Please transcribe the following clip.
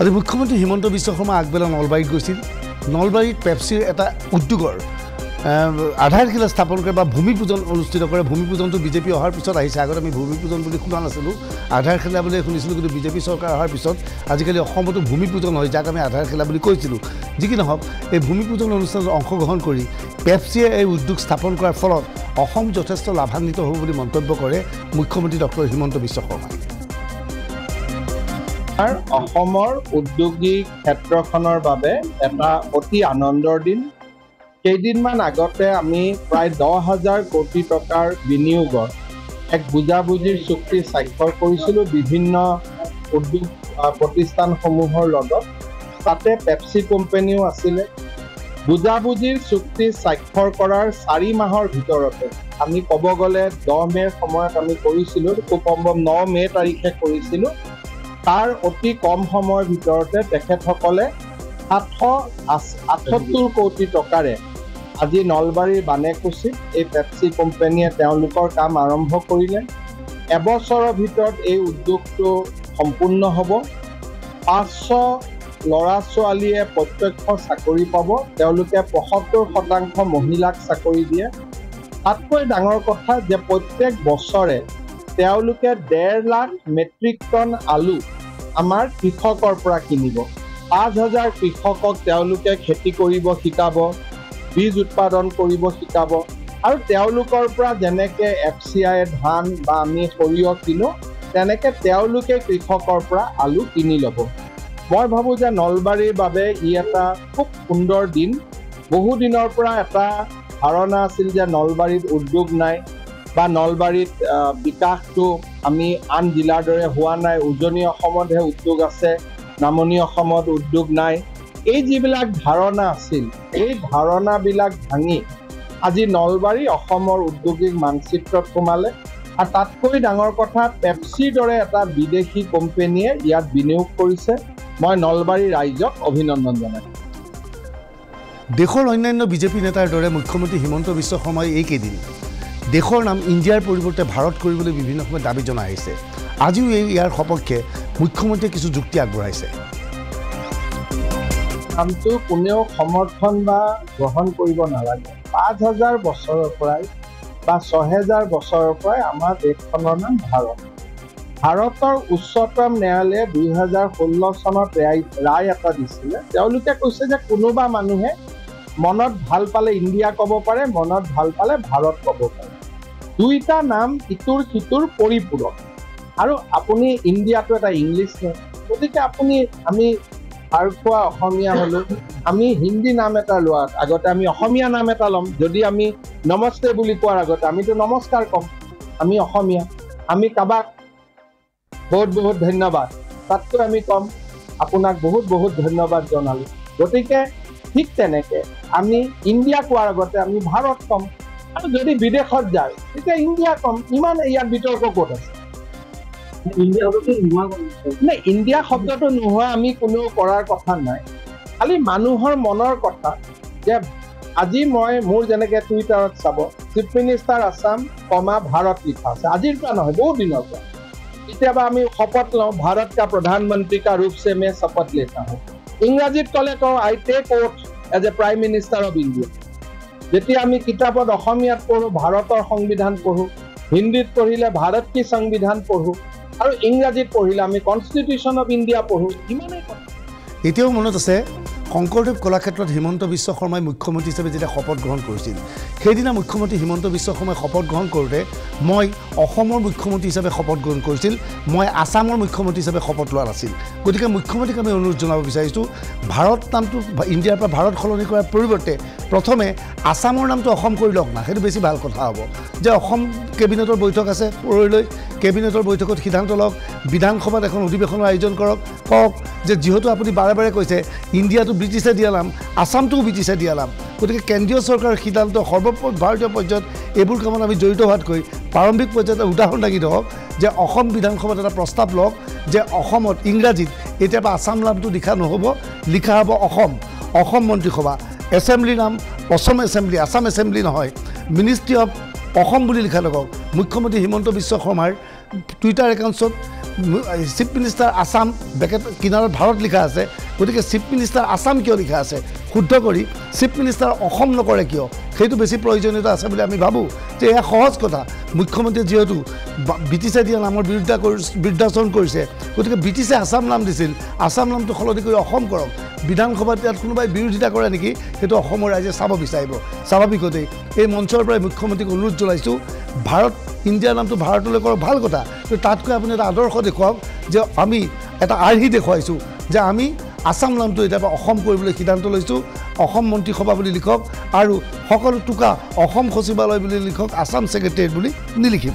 আজি মুখ্যমন্ত্ৰী হিমন্ত বিশ্ব শৰ্মা আগবেলা নলবাৰীত গৈছিল। নলবাৰীত পেপচিৰ এটা উদ্যোগৰ আধাৰশিলা স্থাপন কৰে বা ভূমি পূজন অনুষ্ঠিত কৰে। ভূমি পূজনটো বিজেপি অহাৰ পিছত আহিছে। আগত আমি ভূমি পূজন বুলি শুনা নাছিলোঁ। আধাৰশিলা বুলি শুনিছিলোঁ কিন্তু বিজেপি চৰকাৰ অহাৰ পিছত আজিকালি অসমতো ভূমি পূজন হয় যাক আমি আধাৰশিলা বুলি কৈছিলোঁ। যি কি নহওক এই ভূমি পূজন অনুষ্ঠানত অংশগ্ৰহণ কৰি পেপচিয়ে এই উদ্যোগ স্থাপন কৰাৰ ফলত অসম যথেষ্ট লাভান্বিত হ'ব বুলি মন্তব্য কৰে মুখ্যমন্ত্ৰী ডক্টৰ হিমন্ত বিশ্ব শৰ্মাই। আমাৰ অসমৰ উদ্যোগিক ক্ষেত্ৰখনৰ বাবে এটা অতি আনন্দৰ দিন। কেইদিনমান আগতে আমি প্ৰায় দহ হাজাৰ কোটি টকাৰ বিনিয়োগৰ এক বুজাবুজিৰ চুক্তি স্বাক্ষৰ কৰিছিলোঁ বিভিন্ন উদ্যোগ প্ৰতিষ্ঠানসমূহৰ লগত। তাতে পেপচি কোম্পানীও আছিলে। বুজাবুজিৰ চুক্তি স্বাক্ষৰ কৰাৰ চাৰি মাহৰ ভিতৰতে আমি ক'ব গ'লে দহ মে'ৰ সময়ত আমি কৰিছিলোঁ। খুব সম্ভৱ ন মে' তাৰিখে কৰিছিলোঁ। তাৰ অতি কম সময়ৰ ভিতৰতে তেখেতসকলে সাতশ আঠসত্তৰ কোটি টকাৰে আজি নলবাৰীৰ বানেকুচিত এই পেপচি কোম্পানীয়ে তেওঁলোকৰ কাম আৰম্ভ কৰিলে। এবছৰৰ ভিতৰত এই উদ্যোগটো সম্পূৰ্ণ হ'ব। পাঁচশ ল'ৰা ছোৱালীয়ে প্ৰত্যক্ষ চাকৰি পাব। তেওঁলোকে পঁয়সত্তৰ শতাংশ মহিলাক চাকৰি দিয়ে। তাতকৈ ডাঙৰ কথা যে প্ৰত্যেক বছৰে তেওঁলোকে ডেৰ লাখ মেট্ৰিক টন আলু আমাৰ কৃষকৰ পৰা কিনিব। পাঁচ হাজাৰ কৃষকক তেওঁলোকে খেতি কৰিব শিকাব বীজ উৎপাদন কৰিব শিকাব আৰু তেওঁলোকৰ পৰা যেনেকে এফ চি আই ধান বা আমি সৰিয়হ কিনো তেনেকে তেওঁলোকে কৃষকৰ পৰা আলু কিনি ল'ব। মই ভাবোঁ যে নলবাৰীৰ বাবে ই এটা খুব সুন্দৰ দিন। বহু দিনৰ পৰা এটা ধাৰণা আছিল যে নলবাৰীত উদ্যোগ নাই বা নলবাৰীত বিকাশটো আমি আন জিলাৰ দৰে হোৱা নাই। উজনি অসমতহে উদ্যোগ আছে নামনি অসমত উদ্যোগ নাই। এই যিবিলাক ধাৰণা আছিল এই ধাৰণাবিলাক ভাঙি আজি নলবাৰী অসমৰ উদ্যোগিক মানচিত্ৰত সোমালে আৰু তাতকৈ ডাঙৰ কথা পেপচিৰ দৰে এটা বিদেশী কোম্পেনীয়ে ইয়াত বিনিয়োগ কৰিছে। মই নলবাৰী ৰাইজক অভিনন্দন জনাইছোঁ। দেশৰ অন্যান্য বিজেপি নেতাৰ দৰে মুখ্যমন্ত্ৰী হিমন্ত বিশ্ব শৰ্মাই এইকেইদিন দেশৰ নাম ইণ্ডিয়াৰ পৰিৱৰ্তে ভাৰত কৰিবলৈ বিভিন্ন সময়ত দাবী জনাই আহিছে। আজিও এই ইয়াৰ সপক্ষে মুখ্যমন্ত্ৰীয়ে কিছু যুক্তি আগবঢ়াইছে। নামটো কোনেও সমৰ্থন বা গ্ৰহণ কৰিব নালাগে। পাঁচ হাজাৰ বছৰৰ পৰাই বা ছহেজাৰ বছৰৰ পৰাই আমাৰ দেশখনৰ নাম ভাৰত। ভাৰতৰ উচ্চতম ন্যায়ালয়ে দুই হাজাৰ ষোল্ল চনত ৰায় এটা দিছিলে। তেওঁলোকে কৈছে যে কোনোবা মানুহে মনত ভাল পালে ইণ্ডিয়া ক'ব পাৰে মনত ভাল পালে ভাৰত ক'ব পাৰে। দুইটা নাম ইটোৰ সিটোৰ পৰিপূৰক আৰু আপুনি ইণ্ডিয়াটো এটা ইংলিছ নেম গতিকে আপুনি আমি খোৱা অসমীয়া হ'লো আমি হিন্দী নাম এটা লোৱাৰ আগতে আমি অসমীয়া নাম এটা ল'ম যদি আমি নমস্তে বুলি কোৱাৰ আগতে আমিতো নমস্কাৰ ক'ম আমি অসমীয়া আমি কাৰোবাক বহুত বহুত ধন্যবাদ তাতকৈ আমি ক'ম আপোনাক বহুত বহুত ধন্যবাদ জনালো। গতিকে ঠিক তেনেকে আমি ইণ্ডিয়া কোৱাৰ আগতে আমি ভাৰত ক'ম আৰু যদি বিদেশত যায় তেতিয়া ইণ্ডিয়া ক'ম ইমান ইয়াত বিতৰ্ক ক'ত আছে? নে ইণ্ডিয়া শব্দটো নোহোৱা আমি কোনেও কৰাৰ কথা নাই। খালি মানুহৰ মনৰ কথা যে আজি মই মোৰ যেনেকে টুইটাৰত চাব chief minister Assam comma Bharat লিখা আছে। আজিৰ পৰা নহয় বহুত দিনৰ পৰা। কেতিয়াবা আমি শপত লওঁ ভাৰত কা প্ৰধানমন্ত্ৰী কা ৰূপ সে মে শপত লেতা হওঁ ইংৰাজীত ক'লে কওঁ I take oath as a prime minister of India যেতিয়া আমি কিতাপত অসমীয়াত পঢ়োঁ ভাৰতৰ সংবিধান পঢ়োঁ হিন্দীত পঢ়িলে ভাৰত কি সংবিধান পঢ়োঁ আৰু ইংৰাজীত পঢ়িলে আমি কনষ্টিটিউশ্যন অফ ইণ্ডিয়া পঢ়োঁ ইমানেই এতিয়াও মনত আছে শংকৰদেৱ কলাক্ষেত্ৰত হিমন্ত বিশ্ব শৰ্মাই মুখ্যমন্ত্ৰী হিচাপে যেতিয়া শপত গ্ৰহণ কৰিছিল সেইদিনা মুখ্যমন্ত্ৰী হিমন্ত বিশ্ব শৰ্মাই শপত গ্ৰহণ কৰোঁতে মই অসমৰ মুখ্যমন্ত্ৰী হিচাপে শপত গ্ৰহণ কৰিছিল মই আছামৰ মুখ্যমন্ত্ৰী হিচাপে শপত লোৱা নাছিল। গতিকে মুখ্যমন্ত্ৰীক আমি অনুৰোধ জনাব বিচাৰিছোঁ ভাৰত নামটো ইণ্ডিয়াৰ পৰা ভাৰত সলনি কৰাৰ পৰিৱৰ্তে প্ৰথমে আছামৰ নামটো অসম কৰি লওক না সেইটো বেছি ভাল কথা হ'ব। যে অসম কেবিনেটৰ বৈঠক আছে পৰহিলৈ কেবিনেটৰ বৈঠকত সিদ্ধান্ত লওক বিধানসভাত এখন অধিৱেশনৰ আয়োজন কৰক কওক যে যিহেতু আপুনি বাৰে বাৰে কৈছে ইণ্ডিয়াটো ব্ৰিটিছে দিয়া নাম আছামটোও ব্ৰিটিছে দিয়া নাম। গতিকে কেন্দ্ৰীয় চৰকাৰৰ সিদ্ধান্ত সৰ্ব ভাৰতীয় পৰ্যায়ত এইবোৰ কামত আমি জড়িত হোৱাতকৈ প্ৰাৰম্ভিক পৰ্যায়ত উদাহৰণ দাঙি ধৰক যে অসম বিধানসভাত এটা প্ৰস্তাৱ লওক যে অসমত ইংৰাজীত এতিয়াৰ পৰা আছাম নামটো লিখা নহ'ব লিখা হ'ব অসম অসম মন্ত্ৰীসভা। এছেম্বলি নাম অসম এছেম্বলি আছাম এছেম্বলি নহয়। মিনিষ্ট্ৰী অফ অসম বুলি লিখা লগক মুখ্যমন্ত্ৰী হিমন্ত বিশ্ব শৰ্মাৰ টুইটাৰ একাউণ্টছত চিফ মিনিষ্টাৰ আছাম বেকেট কিনাৰত ভাৰত লিখা আছে গতিকে চিফ মিনিষ্টাৰ আছাম কিয় লিখা আছে শুদ্ধ কৰি চিফ মিনিষ্টাৰ অসম নকৰে কিয়? সেইটো বেছি প্ৰয়োজনীয়তা আছে বুলি আমি ভাবোঁ। যে এয়া সহজ কথা। মুখ্যমন্ত্ৰীয়ে যিহেতু ব্ৰিটিছে দিয়া নামৰ বিৰুদ্ধা কৰি বিৰুদ্ধাচৰণ কৰিছে গতিকে ব্ৰিটিছে আছাম নাম দিছিল। আছাম নামটো সলনি কৰি অসম কৰক। বিধানসভাত ইয়াত কোনোবাই বিৰোধিতা কৰে নেকি সেইটো অসমৰ ৰাইজে চাব বিচাৰিব। স্বাভাৱিকতেই এই মঞ্চৰ পৰাই মুখ্যমন্ত্ৰীক অনুৰোধ জনাইছোঁ ভাৰত ইণ্ডিয়াৰ নামটো ভাৰতলৈ কৰক ভাল কথা। কিন্তু তাতকৈ আপুনি এটা আদৰ্শ দেখুৱাওক যে আমি এটা আৰ্হি দেখুৱাইছোঁ যে আমি আছাম নামটো এতিয়াৰ পৰা অসম কৰিবলৈ সিদ্ধান্ত লৈছোঁ। অসম মন্ত্ৰীসভা বুলি লিখক আৰু সকলো টোকা অসম সচিবালয় বুলি লিখক আছাম ছেক্ৰেটেৰিয়েট বুলি নিলিখিব।